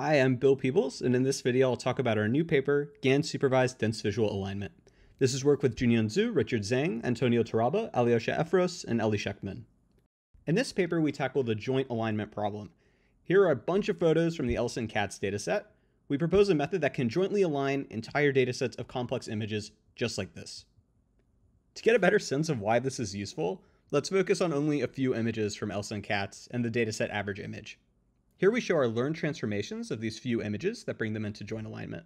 Hi, I'm Bill Peebles, and in this video I'll talk about our new paper, GAN Supervised Dense Visual Alignment. This is work with Jun-Yan Zhu, Richard Zhang, Antonio Torralba, Alyosha Efros, and Eli Shechtman. In this paper we tackle the joint alignment problem. Here are a bunch of photos from the LSUN CATS dataset. We propose a method that can jointly align entire datasets of complex images just like this. To get a better sense of why this is useful, let's focus on only a few images from LSUN CATS and the dataset average image. Here we show our learned transformations of these few images that bring them into joint alignment.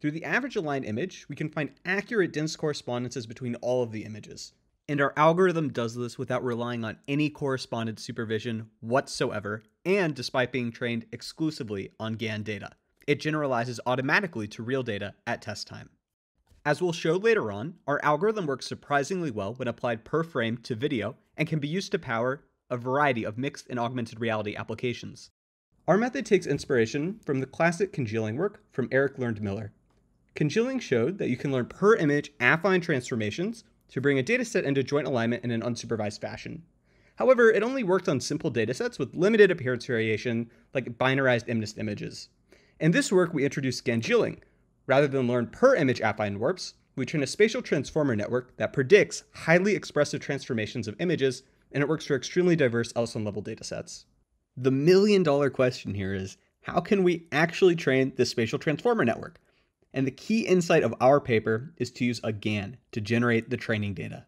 Through the average aligned image, we can find accurate dense correspondences between all of the images. And our algorithm does this without relying on any correspondence supervision whatsoever, and despite being trained exclusively on GAN data. It generalizes automatically to real data at test time. As we'll show later on, our algorithm works surprisingly well when applied per frame to video and can be used to power a variety of mixed and augmented reality applications. Our method takes inspiration from the classic congealing work from Erik Learned-Miller. Congealing showed that you can learn per image affine transformations to bring a dataset into joint alignment in an unsupervised fashion. However, it only worked on simple datasets with limited appearance variation, like binarized MNIST images. In this work, we introduced GANgealing. Rather than learn per image affine warps, we train a spatial transformer network that predicts highly expressive transformations of images and it works for extremely diverse LSUN level datasets. The million dollar question here is how can we actually train this spatial transformer network? And the key insight of our paper is to use a GAN to generate the training data.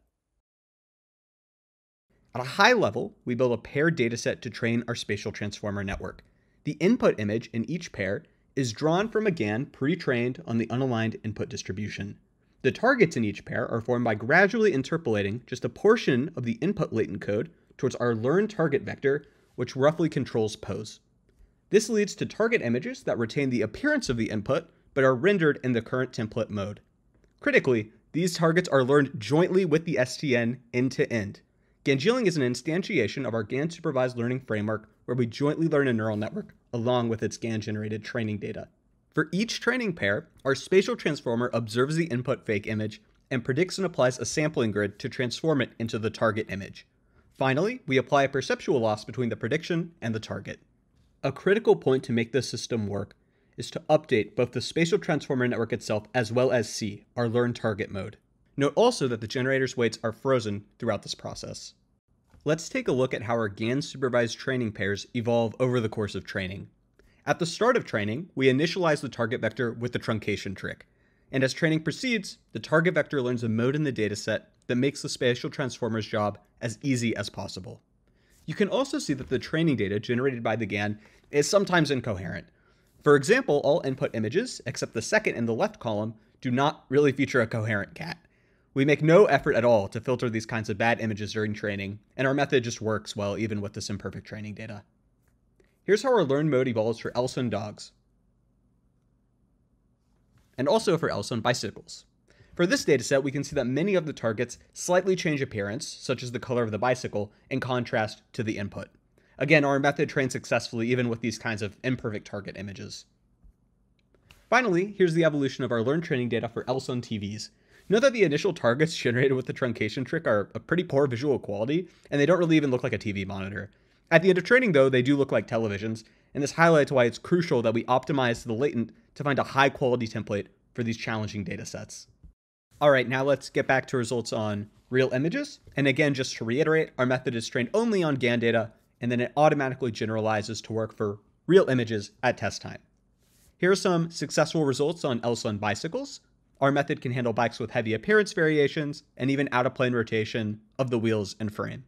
At a high level, we build a paired dataset to train our spatial transformer network. The input image in each pair is drawn from a GAN pre-trained on the unaligned input distribution. The targets in each pair are formed by gradually interpolating just a portion of the input latent code towards our learned target vector, which roughly controls pose. This leads to target images that retain the appearance of the input, but are rendered in the current template mode. Critically, these targets are learned jointly with the STN end to end. GANgealing is an instantiation of our GAN supervised learning framework where we jointly learn a neural network along with its GAN generated training data. For each training pair, our spatial transformer observes the input fake image and predicts and applies a sampling grid to transform it into the target image. Finally, we apply a perceptual loss between the prediction and the target. A critical point to make this system work is to update both the spatial transformer network itself as well as C, our learn target mode. Note also that the generator's weights are frozen throughout this process. Let's take a look at how our GAN supervised training pairs evolve over the course of training. At the start of training, we initialize the target vector with the truncation trick. And as training proceeds, the target vector learns a mode in the dataset that makes the spatial transformer's job as easy as possible. You can also see that the training data generated by the GAN is sometimes incoherent. For example, all input images, except the second in the left column, do not really feature a coherent cat. We make no effort at all to filter these kinds of bad images during training, and our method just works well even with this imperfect training data. Here's how our learn mode evolves for LSUN dogs. And also for LSUN bicycles. For this dataset, we can see that many of the targets slightly change appearance, such as the color of the bicycle, in contrast to the input. Again, our method trains successfully even with these kinds of imperfect target images. Finally, here's the evolution of our learned training data for LSUN TVs. Note that the initial targets generated with the truncation trick are a pretty poor visual quality, and they don't really even look like a TV monitor. At the end of training, though, they do look like televisions, and this highlights why it's crucial that we optimize the latent to find a high quality template for these challenging data sets. All right, now let's get back to results on real images. And again, just to reiterate, our method is trained only on GAN data, and then it automatically generalizes to work for real images at test time. Here are some successful results on LSUN bicycles. Our method can handle bikes with heavy appearance variations and even out of plane rotation of the wheels and frame.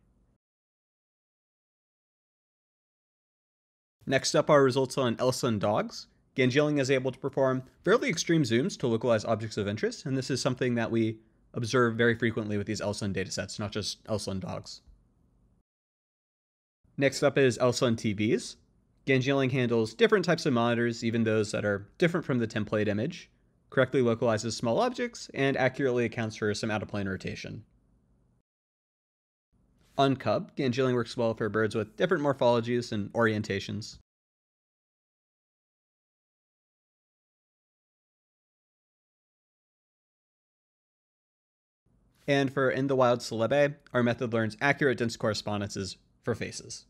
Next up are results on LSUN dogs. GANgealing is able to perform fairly extreme zooms to localize objects of interest, and this is something that we observe very frequently with these LSUN datasets, not just LSUN dogs. Next up is LSUN TVs. GANgealing handles different types of monitors, even those that are different from the template image, correctly localizes small objects, and accurately accounts for some out-of-plane rotation. On Cub, works well for birds with different morphologies and orientations. And for In the Wild CelebA, our method learns accurate dense correspondences for faces.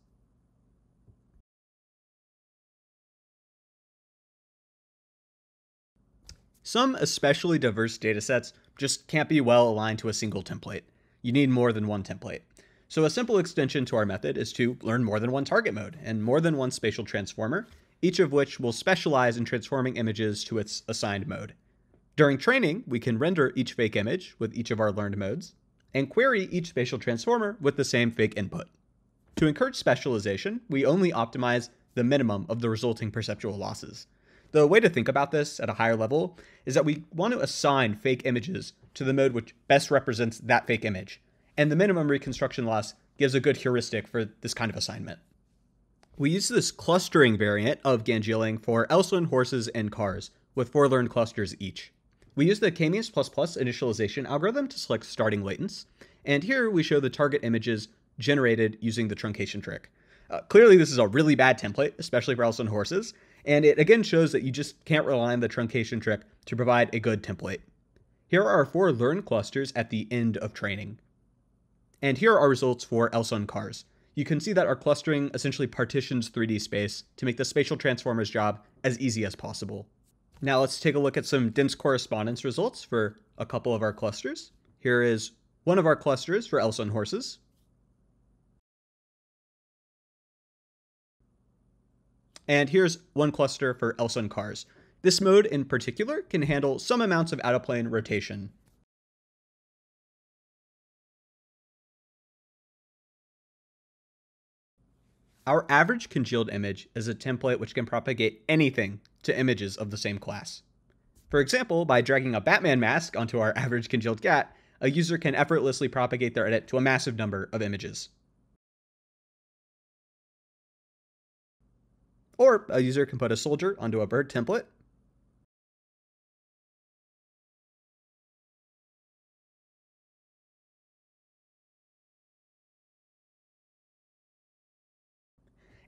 Some especially diverse datasets just can't be well aligned to a single template. You need more than one template. So a simple extension to our method is to learn more than one target mode and more than one spatial transformer, each of which will specialize in transforming images to its assigned mode. During training, we can render each fake image with each of our learned modes, and query each spatial transformer with the same fake input. To encourage specialization, we only optimize the minimum of the resulting perceptual losses. The way to think about this at a higher level is that we want to assign fake images to the mode which best represents that fake image, and the minimum reconstruction loss gives a good heuristic for this kind of assignment. We use this clustering variant of GANgealing for LSUN horses and cars, with four learned clusters each. We use the K-means++ initialization algorithm to select starting latents, and here we show the target images generated using the truncation trick. Uh, clearly, this is a really bad template, especially for LSUN horses, and it again shows that you just can't rely on the truncation trick to provide a good template. Here are our four learned clusters at the end of training. And here are our results for LSUN cars. You can see that our clustering essentially partitions 3D space to make the spatial transformer's job as easy as possible. Now let's take a look at some dense correspondence results for a couple of our clusters. Here is one of our clusters for LSUN horses. And here's one cluster for LSUN cars. This mode in particular can handle some amounts of out-of-plane rotation. Our average congealed image is a template which can propagate anything to images of the same class. For example, by dragging a Batman mask onto our average congealed cat, a user can effortlessly propagate their edit to a massive number of images. Or a user can put a soldier onto a bird template,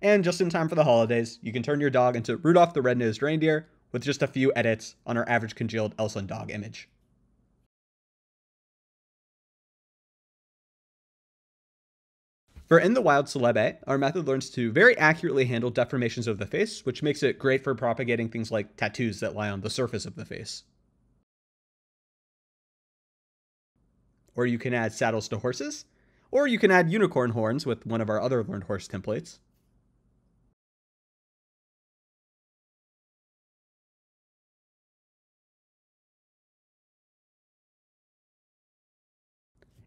And just in time for the holidays, you can turn your dog into Rudolph the Red-Nosed Reindeer with just a few edits on our average congealed LSUN dog image. For In the Wild CelebA, our method learns to very accurately handle deformations of the face, which makes it great for propagating things like tattoos that lie on the surface of the face. Or you can add saddles to horses, or you can add unicorn horns with one of our other learned horse templates.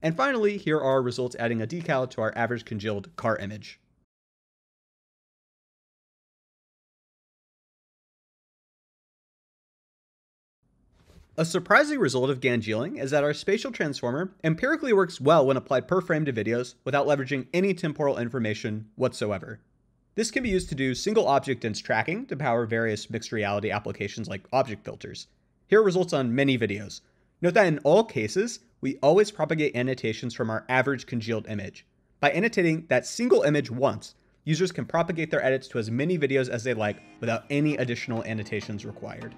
And finally, here are our results adding a decal to our average congealed car image. A surprising result of GANgealing is that our spatial transformer empirically works well when applied per frame to videos without leveraging any temporal information whatsoever. This can be used to do single object dense tracking to power various mixed reality applications like object filters. Here are results on many videos. Note that in all cases, we always propagate annotations from our average congealed image. By annotating that single image once, users can propagate their edits to as many videos as they like without any additional annotations required.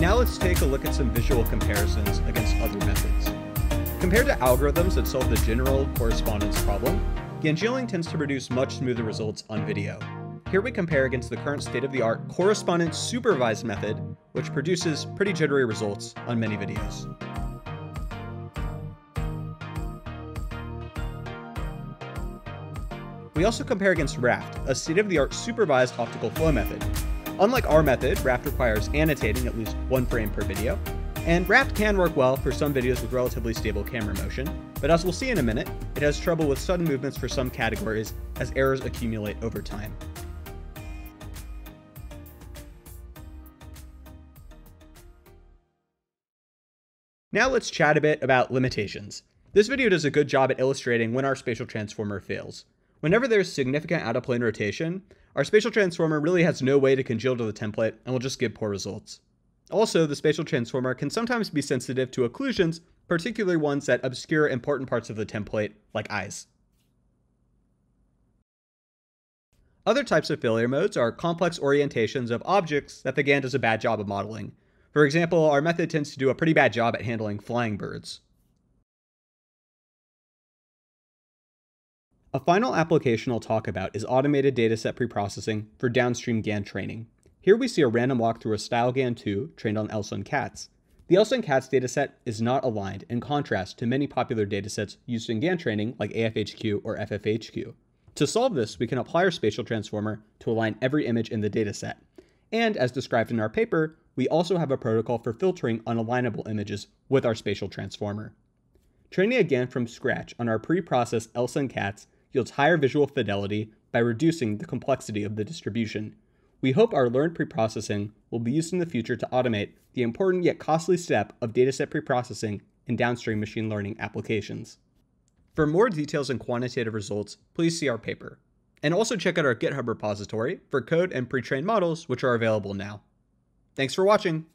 Now let's take a look at some visual comparisons against other methods. Compared to algorithms that solve the general correspondence problem, GANgealing tends to produce much smoother results on video. Here we compare against the current state-of-the-art correspondence supervised method, which produces pretty jittery results on many videos. We also compare against Raft, a state-of-the-art supervised optical flow method. Unlike our method, Raft requires annotating at least one frame per video, and Raft can work well for some videos with relatively stable camera motion, but as we'll see in a minute, it has trouble with sudden movements for some categories as errors accumulate over time. Now let's chat a bit about limitations. This video does a good job at illustrating when our spatial transformer fails. Whenever there's significant out-of-plane rotation, our spatial transformer really has no way to congeal to the template and will just give poor results. Also, the spatial transformer can sometimes be sensitive to occlusions, particularly ones that obscure important parts of the template, like eyes. Other types of failure modes are complex orientations of objects that the GAN does a bad job of modeling, for example, our method tends to do a pretty bad job at handling flying birds. A final application I'll talk about is automated dataset preprocessing for downstream GAN training. Here we see a random walk through a style GAN 2 trained on LSUN Cats. The LSUN Cats dataset is not aligned in contrast to many popular datasets used in GAN training like AFHQ or FFHQ. To solve this, we can apply our spatial transformer to align every image in the dataset. And as described in our paper, we also have a protocol for filtering unalignable images with our spatial transformer. Training again from scratch on our pre-processed LSUN Cats yields higher visual fidelity by reducing the complexity of the distribution. We hope our learned preprocessing will be used in the future to automate the important yet costly step of dataset preprocessing in downstream machine learning applications. For more details and quantitative results, please see our paper. And also check out our GitHub repository for code and pre-trained models, which are available now. Thanks for watching.